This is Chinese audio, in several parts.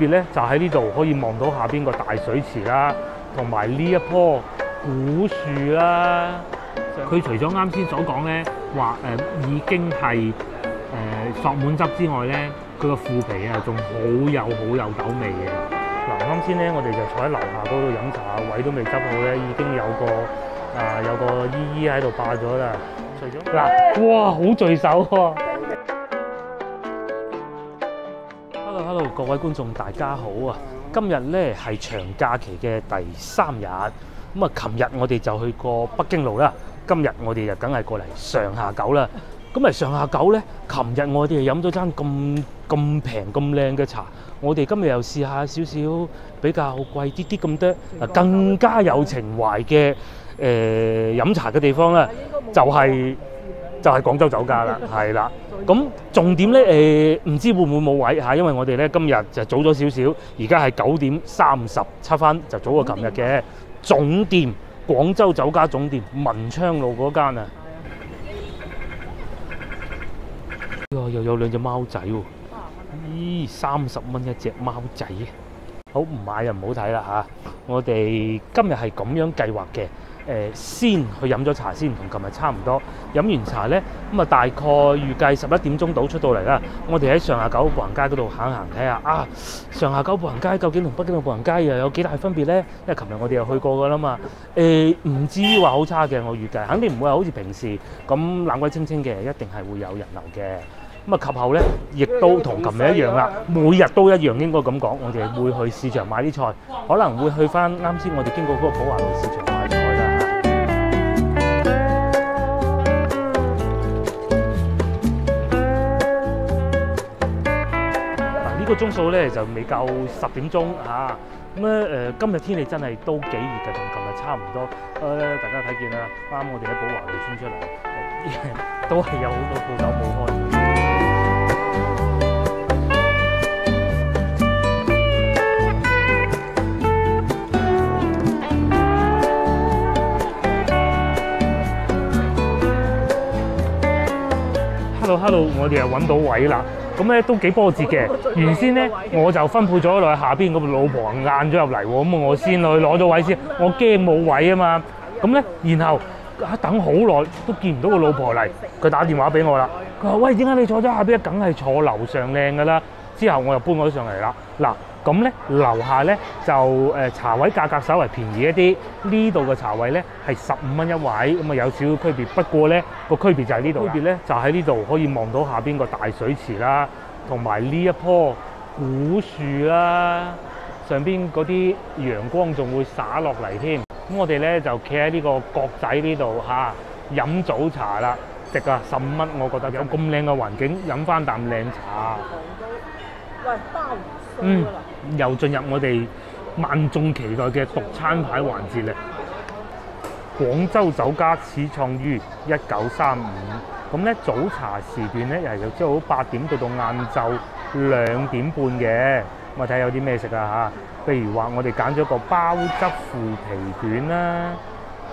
別咧就喺呢度可以望到下邊個大水池啦，同埋呢一棵古樹啦。佢除咗啱先所講咧話誒已經係誒、呃索滿汁之外咧，佢個腐皮啊仲好有好有豆味嘅。嗱，啱先咧我哋就坐喺樓下嗰度飲茶，位都未執好咧，已經有個啊、有個姨姨喺度霸咗啦。除咗嗱，哇好聚首喎、Hello 各位觀眾大家好啊！今日咧係長假期嘅第三日，咁啊，琴日我哋就去過北京路啦，今日我哋就梗係過嚟上下九啦。咁啊，上下九咧，琴日我哋係飲咗餐咁咁平咁靚嘅茶，我哋今日又試下少少比較貴啲啲咁多，啊更加有情懷嘅誒飲茶嘅地方啦，就係、就係廣州酒家啦，係啦。咁重點咧誒，唔、知會唔會冇位嚇，因為我哋咧今日就早咗少少，而家係九點三十七分，就早過琴日嘅總店廣州酒家總店文昌路嗰間啊。哇又有兩隻貓仔喎，咦，三十蚊一隻貓仔啊！好唔買就唔好睇啦嚇。我哋今日係咁樣計劃嘅。誒、先去飲咗茶先，同琴日差唔多。飲完茶呢，咁啊大概預計十一點鐘到出到嚟啦。我哋喺上下九步行街嗰度行行睇下啊，上下九步行街究竟同北京嘅步行街又有幾大分別呢？因為琴日我哋又去過噶啦嘛。誒、唔至於話好差嘅，我預計肯定唔會係好似平時咁冷鬼清清嘅，一定係會有人流嘅。咁啊，及後咧，亦都同琴日一樣啦，每日都一樣應該咁講，我哋會去市場買啲菜，可能會去翻啱先我哋經過嗰個寶華路市場買菜呢個鐘數咧就未夠十點鐘嚇，咁咧誒今日天氣真係都幾熱嘅，同琴日差唔多。誒、大家睇見啦，啱我哋喺寶華路穿出嚟，都係有好多鋪頭冇開。Hello Hello，我哋又揾到位啦。咁咧都幾波折嘅。原先咧我就分配咗落去下邊嗰個老婆硬咗入嚟喎，咁我先去攞咗位先。我驚冇位啊嘛。咁咧，然後啊等好耐都見唔到個老婆嚟，佢打電話俾我啦。佢話：喂，點解你坐咗下邊？梗係坐樓上靚噶啦。之後我又搬咗上嚟啦。嗱，咁咧樓下咧就誒、茶位價格稍為便宜一啲，呢度嘅茶位咧係十五蚊一位，咁啊有少少區別。不過咧個區別就係呢度啦，區別咧就喺呢度可以望到下邊個大水池啦，同埋呢一棵古樹啦，上邊嗰啲陽光仲會灑落嚟添。咁我哋咧就企喺呢個角仔呢度嚇飲早茶啦，值啊十五蚊，我覺得有咁靚嘅環境，飲翻啖靚茶。喂，鮑魚嗯又進入我哋萬眾期待嘅獨餐牌環節啦。廣州酒家始創於一九三五，咁咧早茶時段咧又由朝早八點到到晏晝兩點半嘅。咁啊睇下有啲咩食啊嚇，譬如話我哋揀咗個包汁腐皮卷啦，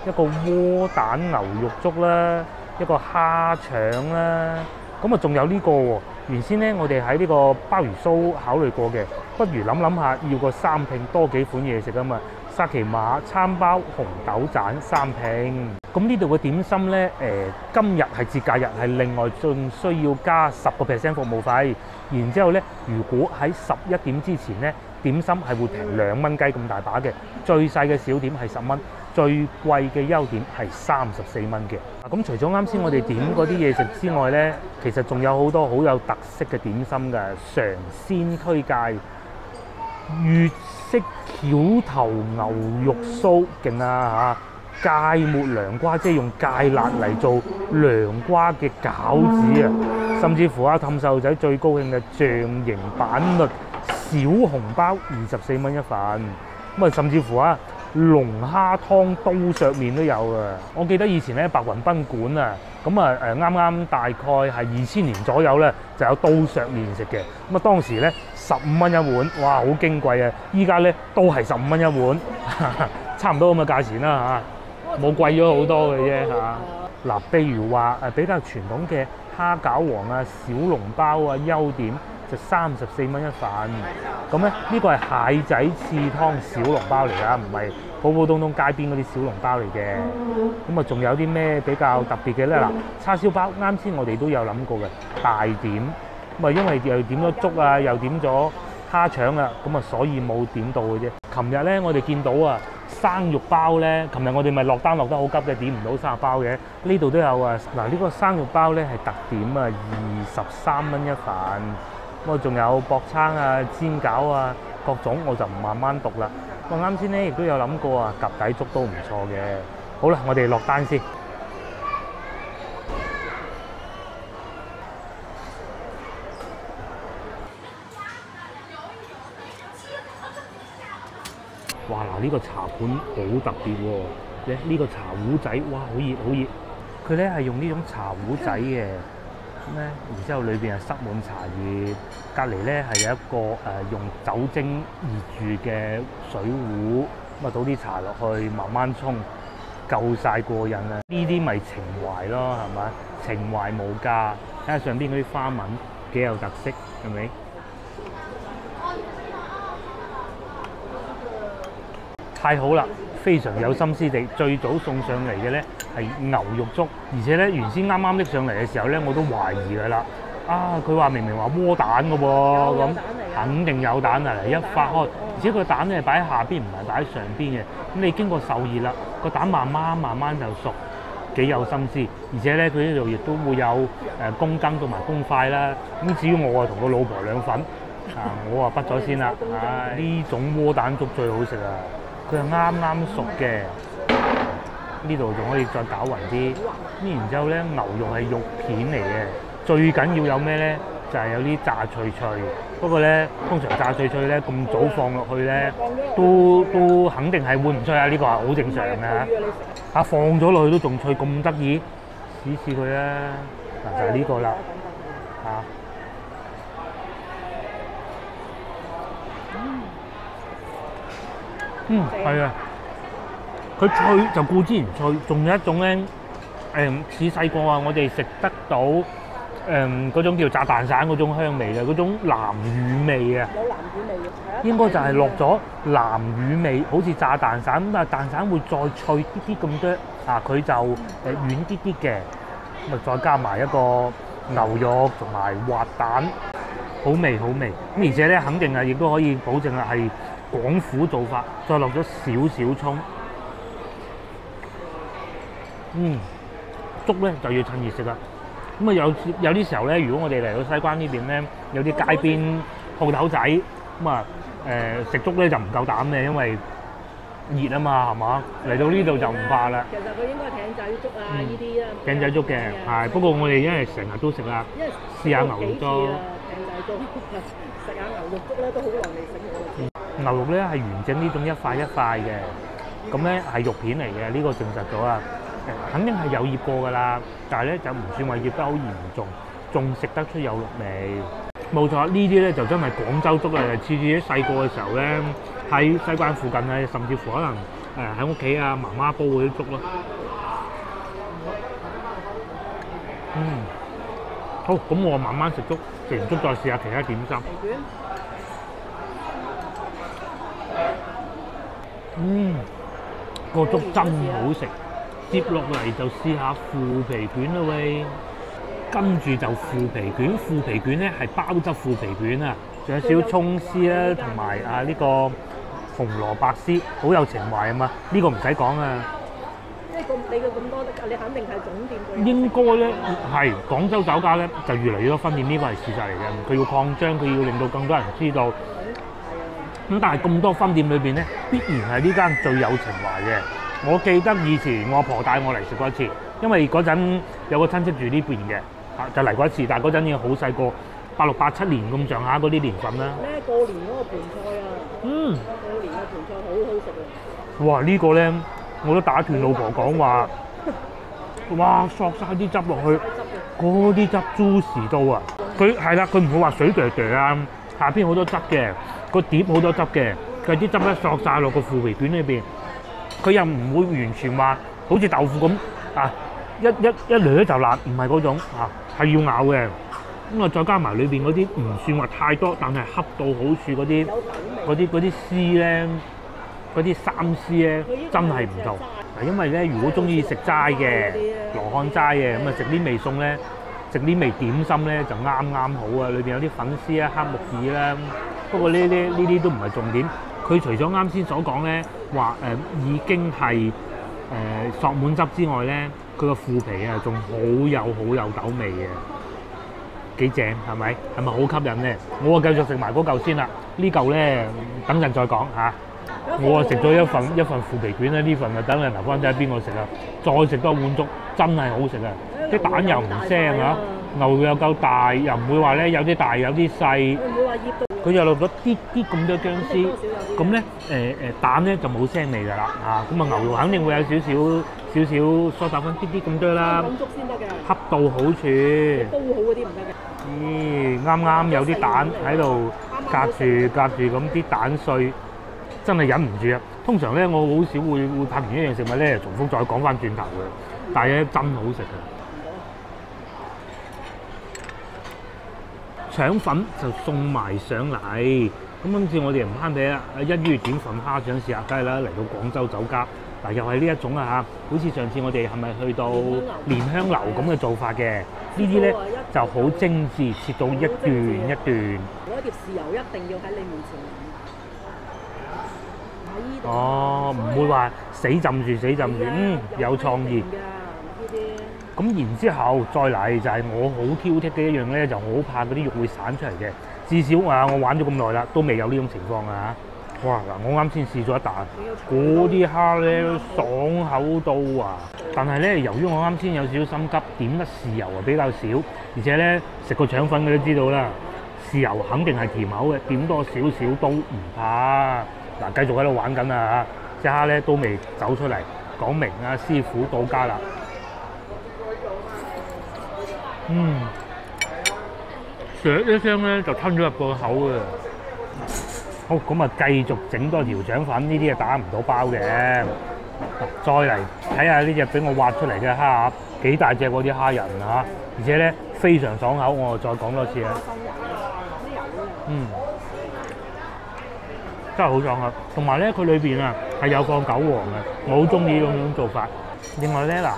一個窩蛋牛肉粥啦，一個蝦腸啦，咁啊仲有呢個喎。原先咧，我哋喺呢個鮑魚酥考慮過嘅，不如諗諗下要個三拼多幾款嘢食啊嘛。沙琪瑪、餐包、紅豆盞三拼。咁呢度嘅點心咧，誒、今日係節假日，係另外仲需要加十個 percent 服務費。然之後咧，如果喺十一點之前咧，點心係會平兩蚊雞咁大把嘅，最細嘅小點係十蚊，最貴嘅優點係三十四蚊嘅。咁除咗啱先我哋點嗰啲嘢食之外咧，其實仲有好多好有特色嘅點心㗎，嘗鮮推介。粵式橋頭牛肉酥勁啊嚇！芥末涼瓜即係用芥辣嚟做涼瓜嘅餃子啊，甚至乎啊氹瘦仔最高興嘅象形板栗小紅包二十四蚊一份，咁啊甚至乎啊龍蝦湯刀削面都有啊！我記得以前咧白雲賓館啊，咁啊誒啱啱大概係二千年左右咧就有刀削面食嘅，咁啊當時咧十五蚊一碗，哇好矜貴啊！依家咧都係十五蚊一碗，差唔多咁嘅價錢啦嚇，冇貴咗好多嘅啫嚇。嗱，譬如話誒比較傳統嘅蝦餃王啊、小籠包啊、優點，就三十四蚊一份。咁咧呢個係蟹仔翅湯小籠包嚟㗎，唔係普普通通街邊嗰啲小籠包嚟嘅。咁啊，仲有啲咩比較特別嘅咧？嗱，叉燒包啱先我哋都有諗過嘅大點。咁啊，因為又點咗粥啊，又點咗蝦腸啊，咁啊，所以冇點到嘅啫。琴日咧，我哋見到啊生肉包咧，琴日我哋咪落單落得好急嘅，點唔到生肉包嘅。呢度都有啊。嗱，呢個生肉包咧係特點啊，二十三蚊一份。咁啊，仲有薄撐啊、煎餃啊，各種我就唔慢慢讀啦。我，啱先咧亦都有諗過啊，及底粥都唔錯嘅。好啦，我哋落單先。哇！嗱，呢個茶盤好特別喎，咧呢個茶壺仔，哇，好熱好熱。佢咧係用呢種茶壺仔嘅，咧，然之後裏邊係塞滿茶葉，隔離咧係有一個誒、用酒精熱住嘅水壺，咁啊倒啲茶落去，慢慢沖，夠晒過癮啊！呢啲咪情懷咯，係咪？情懷無價，睇下上邊嗰啲花紋幾有特色，係咪？太好啦！非常有心思地，最早送上嚟嘅咧係牛肉粥，而且咧原先啱啱拎上嚟嘅時候咧，我都懷疑㗎啦。啊，佢話明明話窩蛋嘅喎，咁肯定有蛋啊！嚟一發開，而且個蛋咧係擺喺下邊，唔係擺喺上邊嘅。咁你經過受熱啦，個蛋慢慢慢慢就熟，幾有心思。而且咧，佢呢度亦都會有誒公羹同埋公筷啦。咁至於我啊同個老婆兩份，啊我啊畢咗先啦。唉，呢種窩蛋粥最好食啊！佢係啱啱熟嘅，呢度仲可以再搞勻啲。咁然之後咧，牛肉係肉片嚟嘅，最緊要有咩咧？就係、有啲炸脆脆。不過咧，通常炸脆脆咧咁早放落去咧，都都肯定係換唔出啊！呢、個係好正常嘅嚇。嚇放咗落去都仲脆，咁得意，試試佢啦。嗱就係呢個啦，嚇、嗯，係啊，佢脆就固之然脆，仲有一種咧，誒似細個啊，我哋食得到誒嗰、種叫炸蛋散嗰種香味嘅，嗰種南乳味啊，有南乳味嘅。應該就係落咗南乳味，好似炸蛋散咁，但係蛋散會再脆啲啲咁多，啊佢就誒軟啲啲嘅，咁啊再加埋一個牛肉同埋滑蛋，好味好味，咁而且咧肯定啊，亦都可以保證啊係廣府做法，再落咗少少葱，嗯，粥咧就要趁熱食啦。咁啊有有啲時候咧，如果我哋嚟到西關呢邊咧，有啲街邊鋪頭仔，咁啊誒食粥咧就唔夠膽嘅，因為熱啊嘛，係嘛？嚟到呢度就唔怕啦。其實佢應該係艇仔粥啊，嗯呢啲啊。艇仔粥嘅，係不過我哋因為成日都食啦，試下牛肉粥艇仔粥，食下牛肉粥咧都好耐未食過。牛肉咧係完整呢種一塊一塊嘅，咁咧係肉片嚟嘅，呢、個證實咗啊！肯定係有醃過㗎啦，但係咧就唔算話醃得好嚴重，仲食得出有肉味。冇錯，呢啲咧就真係廣州粥啊！次次啲細個嘅時候咧喺西關附近啊，甚至乎可能誒喺屋企啊媽媽煲嗰啲粥咯。嗯，好，咁我慢慢食粥，食完粥再試下其他點心。嗯，個粥真好食。接落嚟就試下腐皮卷啦喂，跟住就腐皮卷。腐皮卷咧係包汁腐皮卷啊，仲有少少葱絲啦，同埋啊呢個紅蘿蔔絲，好有情懷啊嘛。呢、個唔使講啊，即係咁你嘅咁多，你肯定係總店佢。應該咧係廣州酒家咧就越嚟越多分店，呢個係事實嚟嘅。佢要擴張，佢要令到更多人知道。咁但係咁多分店裏邊咧，必然係呢間最有情懷嘅。我記得以前我阿婆帶我嚟食過一次，因為嗰陣有個親戚住呢邊嘅，啊就嚟過一次，但係嗰陣已經好細個，八六八七年咁上下嗰啲年份啦。咩過年嗰個盤菜啊，嗯，過年嘅盤菜好好食啊！哇！呢個咧我都打斷老婆講話，哇！索晒啲汁落去，嗰啲汁 juicy 到啊！佢係啦，佢唔會話水嗲嗲啊，下邊好多汁嘅，個碟好多汁嘅，佢啲汁咧索晒落個腐皮卷裏邊。佢又唔會完全話好似豆腐咁啊，一一一掠就辣，唔係嗰種啊，係要咬嘅。咁啊再加埋裏邊嗰啲唔算話太多，但係恰到好處嗰啲。嗰啲嗰啲絲咧，嗰啲三絲咧真係唔同。嗱，因為咧如果中意食齋嘅羅漢齋嘅，咁啊食啲味餸咧，食啲味點心咧就啱啱好啊！裏邊有啲粉絲啊、黑木耳啦。不過呢啲呢啲都唔係重點。佢除咗啱先所講咧話誒已經係誒、呃索滿汁之外咧，佢個腐皮啊仲好有好有豆味嘅。幾正係咪？係咪好吸引咧？我啊繼續食埋嗰嚿先啦。呢嚿咧等陣再講嚇。我啊食咗一份一份腐皮卷咧，呢份啊等陣留翻睇下邊個食啊。再食多碗粥，真係好食啊！啲蛋又唔腥啊，牛又夠大，又唔會話咧有啲大有啲細。唔會話醃到佢又落咗啲啲咁多薑絲。咁咧誒誒蛋咧就冇腥味㗎啦啊。咁啊牛肉肯定會有少少少少梳打粉啲啲咁多啦，滾粥先得嘅，恰到好處。煲好嗰啲唔得嘅。咦，啱啱有啲蛋喺度隔住隔住咁啲蛋碎，真係忍唔住啊！通常咧，我好少會會拍完一樣食物咧，重複再講翻轉頭嘅，但係咧真好食啊！腸粉就送埋上嚟，咁今次我哋唔慳地啦，一於點份蝦醬試下，梗係啦，嚟到廣州酒家，嗱又係呢一種啊嚇，好似上次我哋係咪去到蓮香樓咁嘅做法嘅？呢啲咧就好精緻，切到一段一段。嗰一碟豉油一定要喺你面前。哦，唔會話死浸住死浸住，嗯，有創意。咁然之後再嚟就係我好挑剔嘅一樣咧，就我好怕嗰啲肉會散出嚟嘅。至少啊，我玩咗咁耐啦，都未有呢種情況啊！哇！嗱，我啱先試咗一啖，嗰啲蝦咧爽口到啊！但係咧，由於我啱先有少少心急，點得豉油啊比較少，而且咧食過腸粉嘅都知道啦，豉油肯定係甜口嘅，點多少少都唔怕。嗱，繼續喺度玩緊啊！隻蝦咧都未走出嚟，講明啊，師傅到家啦。嗯，一聲咧就吞咗入個口啊！好，咁啊繼續整多條腸粉，呢啲啊打唔到包嘅。再嚟睇下呢只俾我挖出嚟嘅蝦鴨，幾大隻嗰啲蝦仁啊！而且咧非常爽口，我再講多次啊！嗯，真係好爽口。同埋咧，佢裏邊啊係有放韭黃嘅，我好中意呢種做法。另外咧嗱。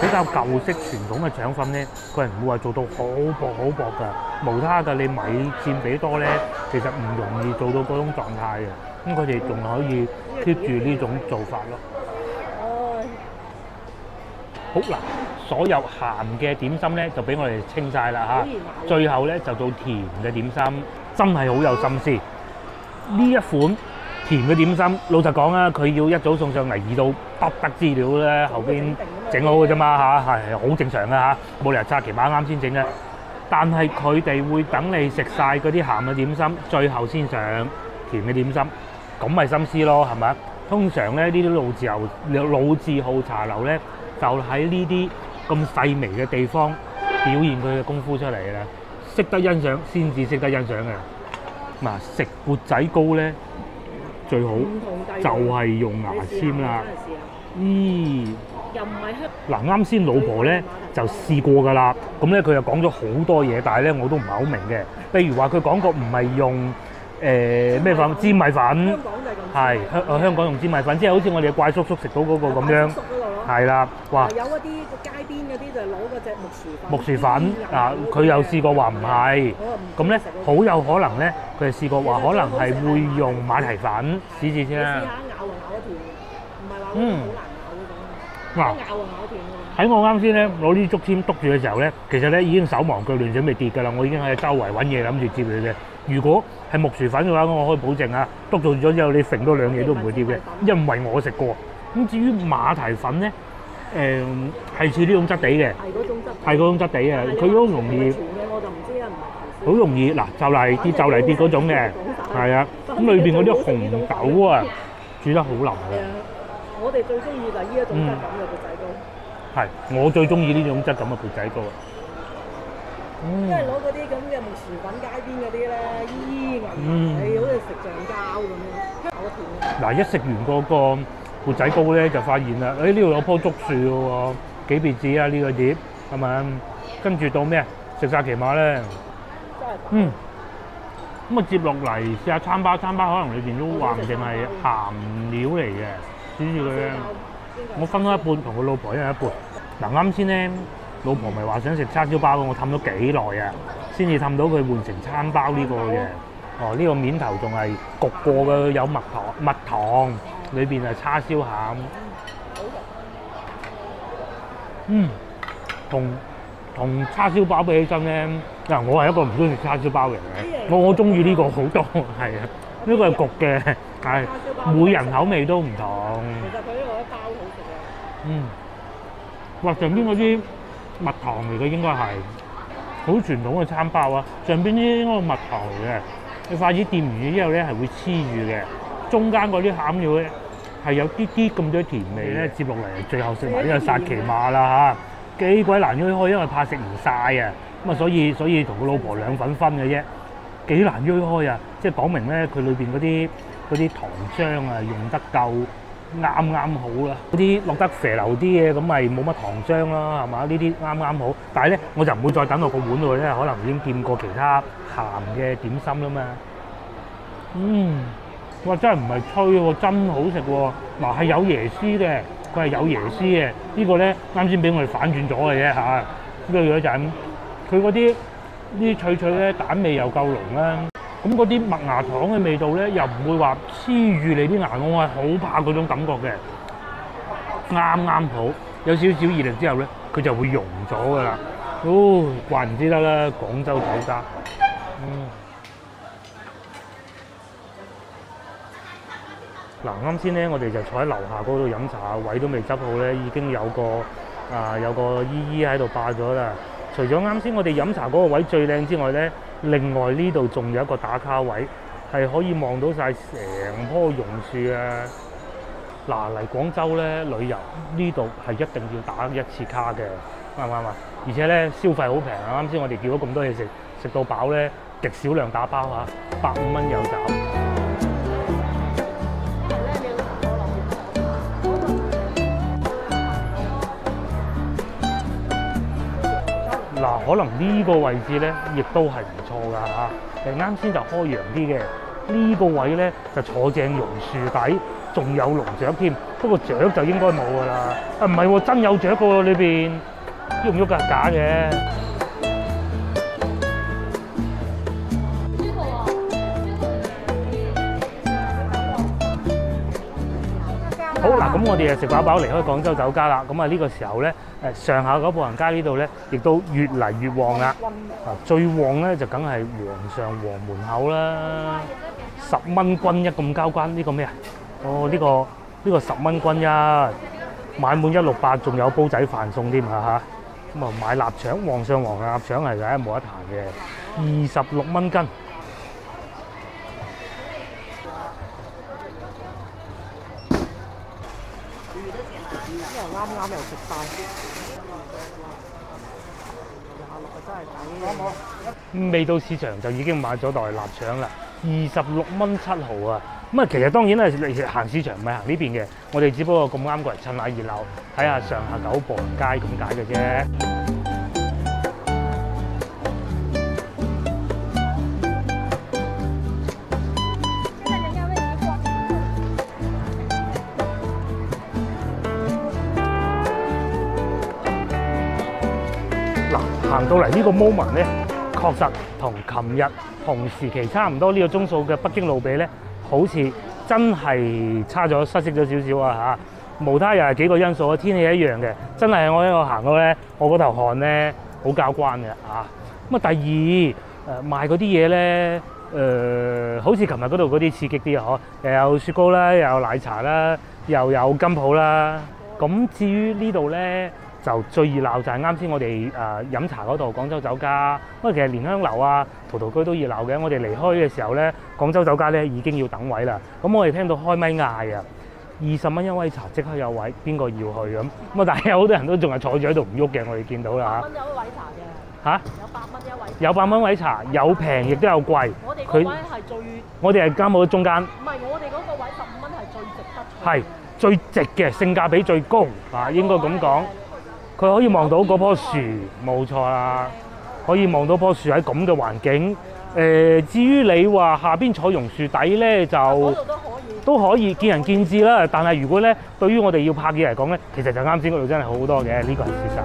比較舊式傳統嘅腸粉咧，佢係唔會話做到好薄好薄㗎，無他㗎。你米佔比多咧，其實唔容易做到嗰種狀態嘅。咁佢哋仲可以 keep 住呢種做法咯。好嗱，所有鹹嘅點心咧就俾我哋清晒啦嚇。最後咧就到甜嘅點心，真係好有心思。呢一款甜嘅點心，老實講啊，佢要一早送上嚟，易到不得之了咧，後邊整好嘅啫嘛嚇，係好正常嘅嚇，冇理由拆期晚啱先整嘅。但係佢哋會等你食晒嗰啲鹹嘅點心，最後先上甜嘅點心，咁咪心思咯，係咪？通常咧呢啲老字號老字號茶樓咧，就喺呢啲咁細微嘅地方表現佢嘅功夫出嚟嘅啦，識得欣賞先至識得欣賞嘅。嗱，食缽仔糕咧最好就係用牙籤啦。咦！又唔係香嗱，啱先老婆咧就試過㗎啦，咁咧佢又講咗好多嘢，但係咧我都唔係好明嘅。譬如話佢講過唔係用誒咩粉煎米粉係香呃香港用煎米粉，即係好似我哋嘅怪叔叔食到嗰個咁樣。係啦，哇！有嗰啲街邊嗰啲就攞嗰隻木薯粉。木薯粉啊，佢有試過話唔係，咁咧好有可能咧，佢係試過話可能係會用馬蹄粉，試試先啦試下。咬就咬得斷嘅，唔係話好嗯難咬嗰種。嗱咬就咬斷㗎啦。喺我啱先咧攞啲竹籤篤住嘅時候咧，其實咧已經手忙腳亂準備跌㗎啦，我已經喺周圍揾嘢諗住接佢嘅。如果係木薯粉嘅話，我可以保證啊，篤做咗之後你揈多兩嘢都唔會跌嘅，因為我食過。咁至於馬蹄粉咧，誒係似呢種質地嘅，係嗰種質。係嗰種質地嘅，佢都容易。我就唔知啦，好容易嗱，就嚟跌就嚟跌嗰種嘅，係啊。咁裏邊嗰啲紅豆啊，煮得好腍嘅，，我哋最中意就係呢一種質感嘅缽仔糕，係我最中意呢種質感嘅缽仔糕啊。因為嗯，攞嗰啲咁嘅木薯粉街邊嗰啲咧，依韌嗯，你好似食橡膠咁樣，好甜嘅。嗱一食完嗰個缽仔糕咧，就發現啦，誒呢度有棵竹樹嘅喎，幾別致啊呢個碟係咪？跟住到咩啊？食沙琪瑪咧，嗯，咁啊接落嚟試下餐包，餐包可能裏邊都話唔定係鹹料嚟嘅，試住佢咧。我分開一半，同個老婆一人一半。嗱啱先咧，老婆咪話想食叉燒包，我氹咗幾耐啊，先至氹到佢換成餐包呢個嘅。哦，呢、個面頭仲係焗過嘅，有蜜糖，蜜糖裏邊係叉燒餡。嗯，同同叉燒包比起身咧，嗱我係一個唔中意食叉燒包嘅人嘅，我我中意呢個好多，係啊，呢個係焗嘅，係每人口味都唔同。其實佢呢個一包好食啊！嗯，哇！上邊嗰啲蜜糖嚟嘅應該係好傳統嘅餐包啊，上邊呢應該蜜糖嚟嘅，你筷子掂完之後咧係會黐住嘅，中間嗰啲餡料咧係有啲啲咁多甜味咧，接落嚟最後食埋呢個薩琪瑪啦嚇，幾鬼難啜開，因為怕食唔晒啊，咁啊所以所以同個老婆兩份分嘅啫，幾難啜開啊！即係講明咧佢裏邊嗰啲嗰啲糖漿啊用得夠。啱啱好啦，嗰啲落得肥流啲嘅咁咪冇乜糖漿啦，係嘛？呢啲啱啱好，但係咧我就唔會再等落個碗度，咧可能已經掂過其他鹹嘅點心啦嘛。嗯，哇！真係唔係吹喎，真好食喎。嗱係有椰絲嘅，佢係有椰絲嘅。呢個咧啱先俾我哋反轉咗嘅啫嚇。呢個樣就係，佢嗰啲呢啲脆脆咧蛋味又夠濃啦。咁嗰啲麥芽糖嘅味道咧，又唔會話黐住你啲牙，我係好怕嗰種感覺嘅，啱啱好，有少少熱力之後咧，佢就會溶咗噶啦。哦，怪唔之得啦，廣州酒家。嗯。嗱，啱先咧，我哋就坐喺樓下嗰度飲茶，位都未執好咧，已經有個啊、有個姨姨喺度霸咗啦。除咗啱先我哋飲茶嗰個位最靚之外咧，另外呢度仲有一個打卡位，係可以望到晒成棵榕樹啊！嗱嚟廣州咧旅遊呢度係一定要打一次卡嘅，啱唔啱啊？而且咧消費好平啊！啱先我哋叫咗咁多嘢食，食到飽咧，極少量打包啊，百五蚊有找。嗱，可能呢個位置咧，亦都係唔錯㗎嚇。誒啱先就開陽啲嘅，呢、個位咧就坐正榕樹底，仲有龍雀添。不過雀就應該冇㗎啦。啊，唔係喎，真有雀嘅喎，裏邊喐唔喐㗎？假嘅。好嗱，咁我哋就食飽飽離開廣州酒家啦。咁啊呢個時候咧，誒上下嗰步行街呢度咧，亦都越嚟越旺啦。啊，最旺咧就梗係皇上皇門口啦，十蚊均一咁交關，呢、個咩啊？哦，呢、個呢、個十蚊均一，買滿一六八，仲有煲仔飯送添嚇嚇。咁啊買臘腸，皇上皇嘅臘腸係梗係冇得彈嘅，二十六蚊斤。因為啱啱又食晒，廿六啊真係抵。未到市場就已經買咗袋臘腸啦，二十六蚊七毫啊！咁啊，其實當然咧，你行市場唔係行呢邊嘅，我哋只不過咁啱過嚟趁下熱鬧，睇下上下九步行街咁解嘅啫。到嚟呢個 moment 咧，確實同琴日同時期差唔多呢個鐘數嘅北京路比咧，好似真係差咗失色咗少少啊嚇！無他又係幾個因素啊，天氣一樣嘅，真係我一路行到咧，我嗰頭汗咧好交關嘅啊！咁啊，第二誒、呃、賣嗰啲嘢咧，誒、好似琴日嗰度嗰啲刺激啲啊，嗬，又有雪糕啦，又有奶茶啦，又有金鋪啦。咁至於呢度咧，就最熱鬧就係啱先我哋誒、飲茶嗰度廣州酒家。不過其實蓮香樓啊、陶陶居都熱鬧嘅。我哋離開嘅時候咧，廣州酒家咧已經要等位啦。咁我哋聽到開咪嗌啊，二十蚊一位茶即刻有位，邊個要去咁？咁啊，但係有好多人都仲係坐住喺度唔喐嘅，我哋見到啦蚊有一位茶嘅，嚇。有八蚊一位。有八蚊位茶，有平亦都有貴。我哋嗰佢位係最，我哋係監冇中間，唔係我哋嗰個位十五蚊係最值得坐。係最值嘅，性價比最高啊，應該咁講。佢可以望到嗰棵樹，冇錯啦。可以望到棵樹喺咁嘅環境。誒、至於你話下邊坐榕樹底咧，就都可以。見仁見智啦。但係如果咧，對於我哋要拍嘢嚟講咧，其實就啱先嗰度真係好好多嘅，呢個係事實。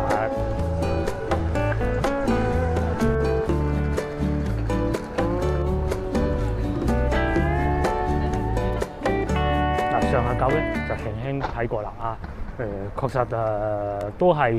嗱，上下九咧就輕輕睇過啦啊。誒、確實誒、都係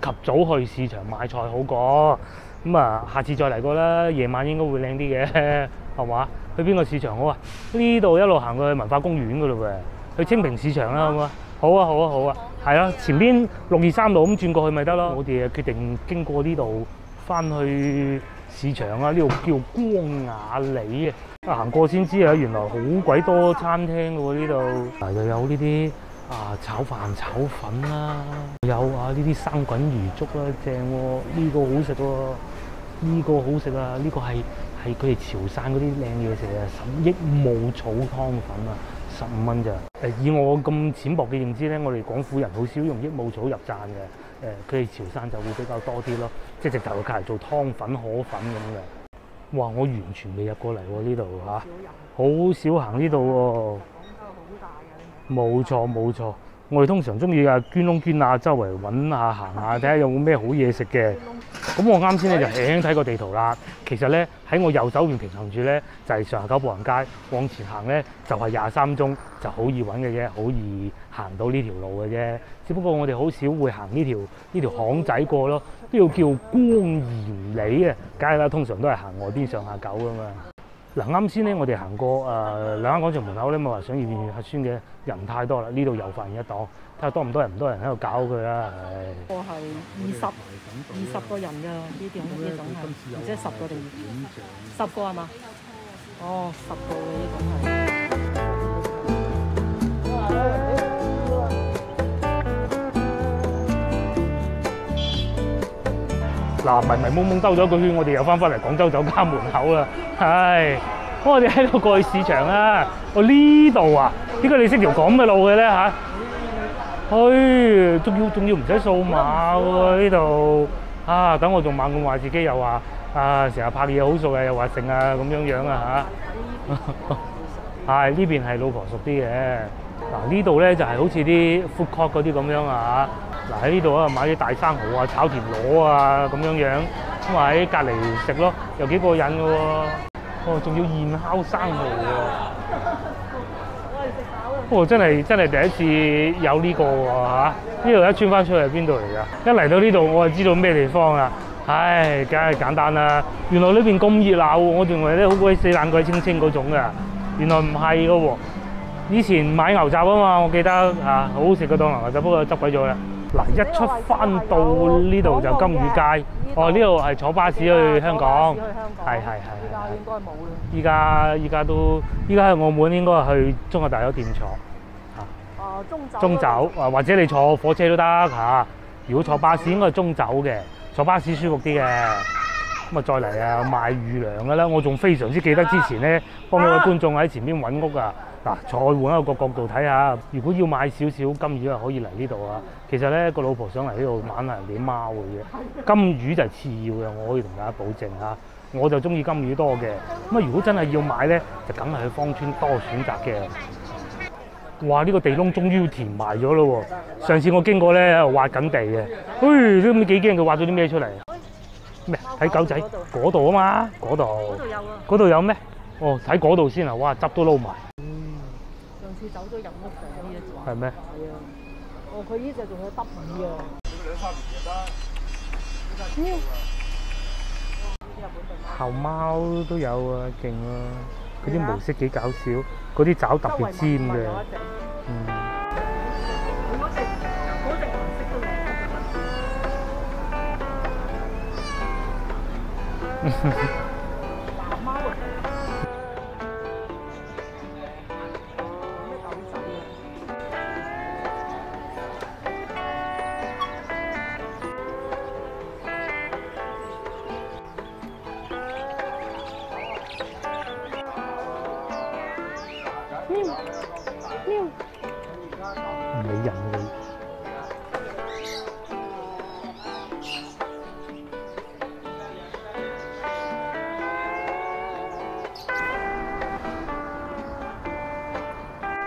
及早去市場買菜好過。咁啊，下次再嚟過啦，夜晚應該會靚啲嘅，係嘛？去邊個市場好啊？呢度一路行過去文化公園嗰度嘅，去清平市場啦，好唔好啊？好啊，好啊，好啊，係啊，前邊六二三路咁轉過去咪得咯。我哋啊決定經過呢度翻去市場啊，呢度叫光雅里啊。啊，行過先知啊，原來好鬼多餐廳噶喎呢度。嗱，又有呢啲啊炒飯炒粉啦、有啊呢啲生滾魚粥啦，正喎、呢、個好食喎、呢、個好食啊！呢、個係係佢哋潮汕嗰啲靚嘢食啊，十益母草湯粉啊，十五蚊咋？誒，以我咁淺薄嘅認知咧，我哋廣府人好少用益母草入贊嘅。誒，佢哋潮汕就會比較多啲咯，即係直頭隔嚟做湯粉、河粉咁嘅。哇！我完全未入過嚟喎呢度嚇，好少行呢度喎。冇錯冇錯，我哋通常中意啊捐窿捐罅，周圍揾下行下，睇下有冇咩好嘢食嘅。咁我啱先咧就輕輕睇個地圖啦。其實咧喺我右手邊平衡住咧就係、上下九步行街，往前行咧就係廿三中，就好易揾嘅啫，好易行到呢條路嘅啫。只不過我哋好少會行呢條呢條巷仔過咯，呢度叫光鹽里啊，梗係啦，通常都係行外邊上下九噶嘛。嗱，啱先咧，我哋行過誒、呃、兩間廣場門口咧，咪話想要驗核酸嘅人太多啦，呢度又發現一檔，睇下多唔多人，唔多人喺度搞佢啦，唉。個係二十二十個人㗎，呢種呢種係，或者十個定十個係嘛？哦，十個嘅呢種係。嗱，迷迷蒙蒙兜咗個圈，我哋又翻返嚟廣州酒家門口啦。唉，我哋喺度過去市場啦。我呢度啊，點解你識條咁嘅路嘅咧嚇？唉，仲要仲要唔使掃碼喎呢度。啊，等我仲猛咁話自己又話啊，成日拍嘢好熟啊，又話剩啊咁樣樣啊嚇。係呢邊係老婆熟啲嘅。嗱呢度咧就係、好似啲 food court 嗰啲咁樣啊嗱喺呢度啊買啲大生蠔啊、炒田螺啊咁樣樣，咁啊喺隔離食咯，又幾過癮嘅喎。哦，仲要現烤生蠔喎。哦，真係真係第一次有呢個喎嚇！呢度一穿翻出去係邊度嚟㗎？一嚟到呢度我就知道咩地方啊。唉，梗係簡單啦。原來呢邊咁熱鬧喎，我認為咧好鬼死冷鬼清清嗰種㗎。原來唔係㗎喎。以前買牛雜啊嘛，我記得啊，好好食嗰檔牛雜，不過執鬼咗啦。嗱，一出翻到呢度就金魚街。哦，呢度係坐巴士去香港。係係係依家應該冇啦。依家依家都依家喺澳門應該係去中國大酒店坐哦，中酒。中酒啊，或者你坐火車都得嚇。如果坐巴士應該係中酒嘅，坐巴士舒服啲嘅。咁啊，再嚟啊賣魚糧嘅啦，我仲非常之記得之前咧幫嗰位觀眾喺前邊揾屋啊。嗱，再換一個角度睇下，如果要買少少金魚啊，可以嚟呢度啊。其實咧個老婆想嚟呢度玩下人哋啲貓嘅啫，金魚就係次要嘅，我可以同大家保證嚇。我就中意金魚多嘅。咁啊，如果真係要買咧，就梗係去芳村多選擇嘅。哇！呢、個地窿終於要填埋咗咯喎！上次我經過咧喺度挖緊地嘅，唉，都唔知幾驚佢挖咗啲咩出嚟。咩？睇狗仔嗰度啊嘛，嗰度嗰度有啊。嗰度有咩？哦，睇嗰度先啊！哇，汁都撈埋，走咗入屋嘅呢一隻。係咩？係啊。哦，佢呢只仲有得意啊。後貓都有啊，勁啊！嗰啲模式幾搞笑，嗰啲爪特別尖嘅。嗯，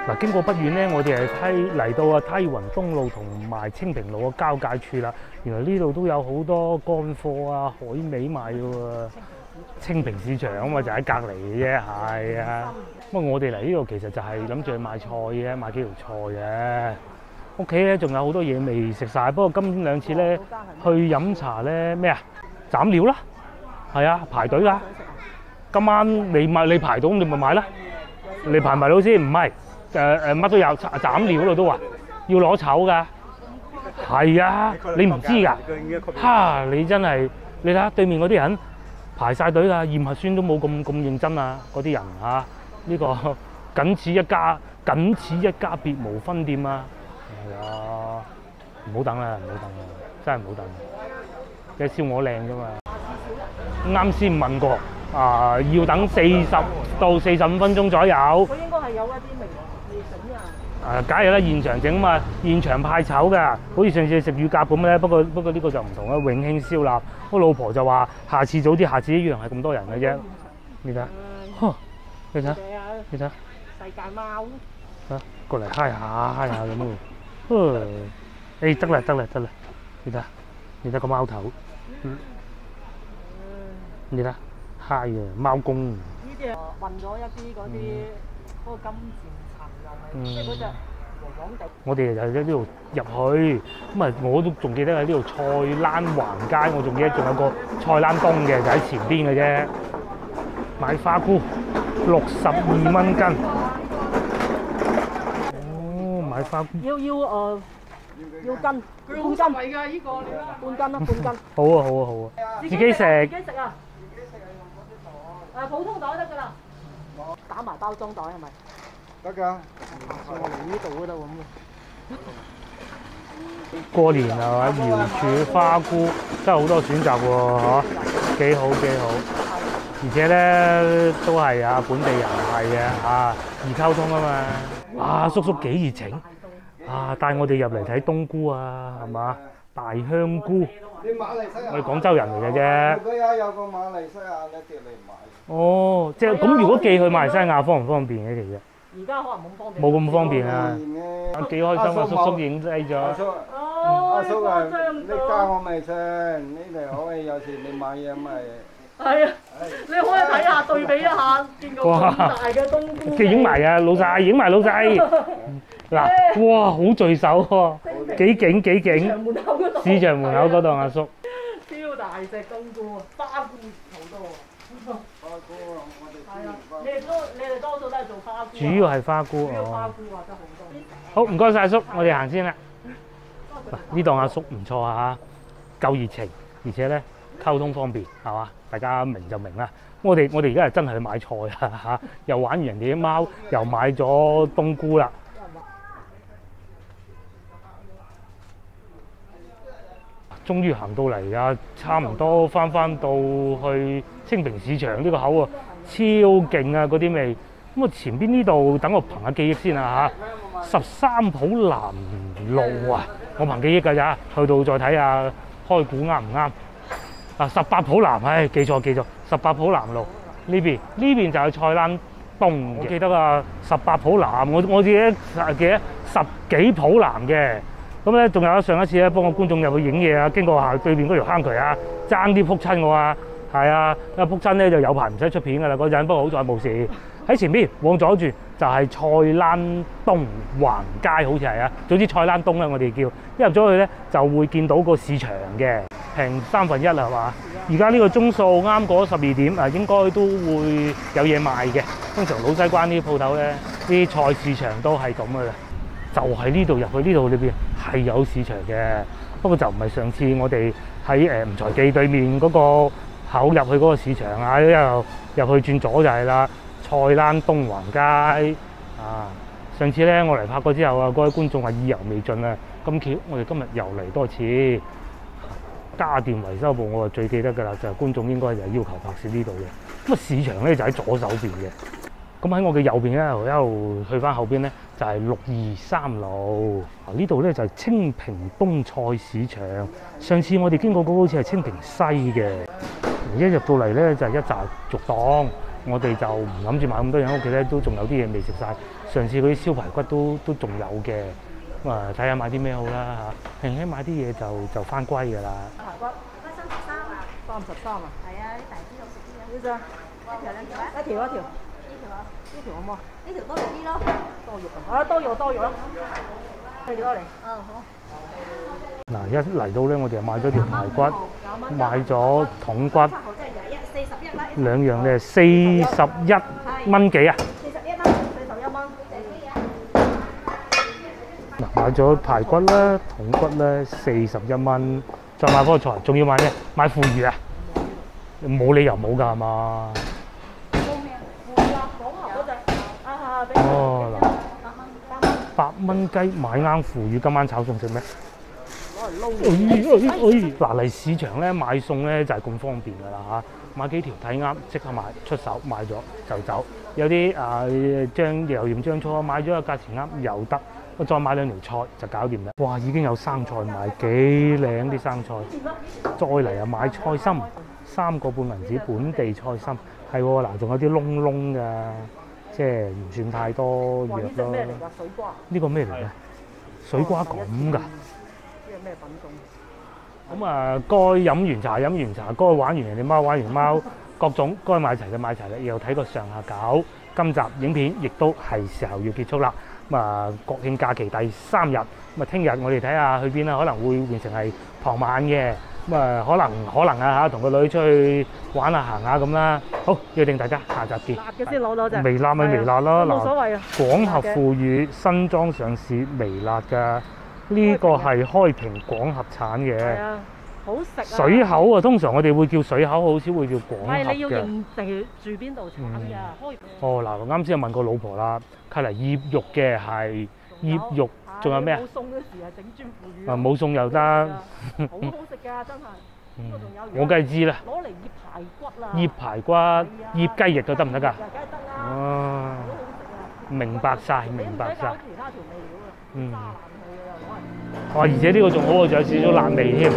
嗱，經過不遠咧，我哋係梯嚟到啊梯雲東路同埋清平路嘅交界處啦。原來呢度都有好多乾貨啊、海味賣嘅喎。清平市場啊嘛，就喺隔離嘅啫，係啊。不過我哋嚟呢度其實就係諗住去買菜嘅，買幾條菜嘅。屋企咧仲有好多嘢未食晒，不過今兩次咧去飲茶咧咩啊？斬料啦，係啊，排隊㗎。今晚你買你排到，你咪買啦。你排唔排到先，唔係誒誒乜都有，斬斬料嗰度都話要攞籌㗎。係啊，你唔知㗎？哈！你真係你睇下對面嗰啲人排晒隊㗎，驗核酸都冇咁咁認真啊！嗰啲人嚇，呢、個 僅此一家，僅此一家，別無分店啊！係啊，唔好等啦，唔好等啦，真係唔好等。嘅燒鵝靚㗎嘛。啱先問過啊、要等四十到四十五分鐘左右。佢應該係有一啲未未整啊。誒，梗係啦，現場整啊嘛，現場派籌㗎，好似上次食乳鴿咁咧。不過不過呢個就唔同啦，永興燒臘。我老婆就話下次早啲，下次一樣係咁多人嘅啫。你睇你睇你睇，世界貓。啊，過嚟嗨下嗨下咁喎。呵，誒得啦得啦得啦，你睇，你睇個貓頭，嗯你睇下嗨啊，貓公。呢啲係混咗一啲嗰啲嗰個金即係嗰只黃黃地。我哋就喺呢度入去，咁啊我都仲記得喺呢度菜欄橫街，我仲記得仲有個菜欄東嘅，就喺前邊嘅啫。買花菇六十二蚊斤。哦，買花菇，要要誒要斤，佢好實惠㗎，呢個你。半斤啦，半斤。好啊好啊好啊，自己食自己食啊！誒普通袋得㗎啦。打埋包裝袋係咪？得噶，我嚟呢度都得咁過年係嘛？瑤柱花菇真係好多選擇喎，嚇幾好幾好。而且咧都係啊本地人係嘅啊，易溝通啊嘛。啊叔叔幾熱情啊，帶我哋入嚟睇冬菇啊，係嘛？大香菇，我哋廣州人嚟嘅啫。如果有有個馬來西亞咧叫你買，哦，即係咁，如果寄去馬來西亞方唔方便嘅其實？而家可能冇咁方便。冇咁方便啊！啊幾開心啊！叔叔影低咗。阿叔，哦，阿叔啊，你加。我微信，呢度可以有時你買嘢咪。係啊，你可以睇下對比一下，見到咁大嘅冬菇。嘅影埋啊，老細影埋老細。嗱，哇，好聚首喎，幾勁幾市勁！場門口嗰度。市場門口嗰度阿叔，超大隻冬菇啊，花菇主要係花菇主要花哦。菇啊，真係好多。好，唔該晒阿叔，我哋行先啦。嗱，呢檔阿叔唔錯啊，夠熱情，而且咧溝通方便，係嘛？大家明就明啦。我哋我哋而家係真係去買菜啊 嚇，又玩完人哋啲貓，又買咗冬菇啦。終於行到嚟啊！差唔多翻翻到去清平市場呢個口啊，超勁啊！嗰啲味。咁啊，前邊呢度等我憑下記憶先啊嚇。十三浦南路啊，我憑記憶㗎咋，去到再睇下開估啱唔啱。啊，十八浦南，唉，記錯記錯，十八浦南路呢邊呢邊就係菜欄東，我記得啊，十八浦南，我我自己記得十幾浦南嘅。咁咧，仲有上一次咧，幫個觀眾入去影嘢啊，經過下對面嗰條坑渠啊，爭啲撲親我啊，係啊，因為撲親咧就有排唔使出片㗎啦嗰陣，不過好在冇事。喺前邊往左轉就係菜欄東橫街，好似係啊，總之菜欄東咧，我哋叫一入咗去咧就會見到個市場嘅，平三分一啦，係嘛？而家呢個鐘數啱過咗十二點啊，應該都會有嘢賣嘅。通常老西關呢啲鋪頭咧，啲菜市場都係咁嘅啦。就喺呢度入去呢度裏邊係有市場嘅，不過就唔係上次我哋喺誒吳財記對面嗰個口入去嗰個市場啊，一入去轉左就係啦，菜欄東橫街啊。上次咧我嚟拍過之後啊，各位觀眾話意猶未盡啊，咁巧我哋今日又嚟多次。家電維修部我就最記得㗎啦，就係、觀眾應該就係要求拍攝呢度嘅。咁啊市場咧就喺左手邊嘅。咁喺我嘅右邊咧，一路去翻後邊咧，就係六二三路。啊，呢度咧就係清平東菜市場。上次我哋經過嗰個好似係清平西嘅。一入到嚟咧就係一紮肉檔，我哋就唔諗住買咁多嘢喺屋企咧，都仲有啲嘢未食晒。上次嗰啲燒排骨都都仲有嘅，咁啊睇下買啲咩好啦嚇。輕輕買啲嘢就就翻歸㗎啦。排骨三十三啊，三十三啊，係啊，啲大啲肉食啲啊，呢張一條兩條啊，一條一條，呢條啊，呢條好唔好啊？呢條多肉啲咯。多肉啊！啊多肉多肉啦，係幾多嚟？嗯好。嗱，一嚟到咧，我哋就買咗條排骨，買咗筒骨，七號即係廿一，四十一啦。兩樣咧四十一蚊幾啊？四十一蚊，四十一蚊。嗱，買咗排骨啦，筒骨咧四十一蚊，再買棵菜，仲要買咩？買腐魚啊？冇理由冇㗎係嘛？蚊，雞買啱腐乳，今晚炒餸食咩？嗱嚟市場咧買餸咧就係咁方便㗎啦嚇，買幾條睇啱即刻買出手買咗就走。有啲啊醬油鹽醬醋買咗個價錢啱又得，我再買兩條菜就搞掂啦。哇！已經有生菜賣，幾靚啲生菜。再嚟啊買菜心，三個半銀紙本地菜心，係喎嗱，仲有啲窿窿㗎，即係唔算太多哇！藥咯呢只咩。嚟㗎？水瓜。呢個咩嚟嘅？水瓜咁㗎。呢個咩品種？咁啊，該飲完茶飲完茶，該玩完人哋貓玩完貓，各種該買齊嘅買齊啦。又睇個上下九，今集影片亦都係時候要結束啦。咁啊，國慶假期第三日，咁啊，聽日我哋睇下去邊啦，可能會變成係傍晚嘅。咁啊，可能可能啊嚇，同個女出去玩下行下咁啦。好，約定大家下集見。辣嘅先攞。微辣咪微辣咯，嗱，冇所謂啊。廣合富裕新裝上市微辣㗎，呢個係開平廣合產係嘅。啊，好食啊。水口啊，通常我哋會叫水口，好少會叫廣唔係你要合嘅。認定住邊度產㗎，開哦，嗱，我啱先有問過老婆啦，睇嚟醃肉嘅係醃肉，仲有咩啊冇？餸嗰時係整專腐乳。啊，冇餸又得，好 好食㗎，真係。我梗係知啦，攞嚟醃排骨啦。醃排骨、醃雞翼都得唔得㗎？梗係得啦。哦！明白晒，明白晒你唔使搞。其他調味料啊，嗯。哇！而且呢個仲好啊，仲有少少辣味添。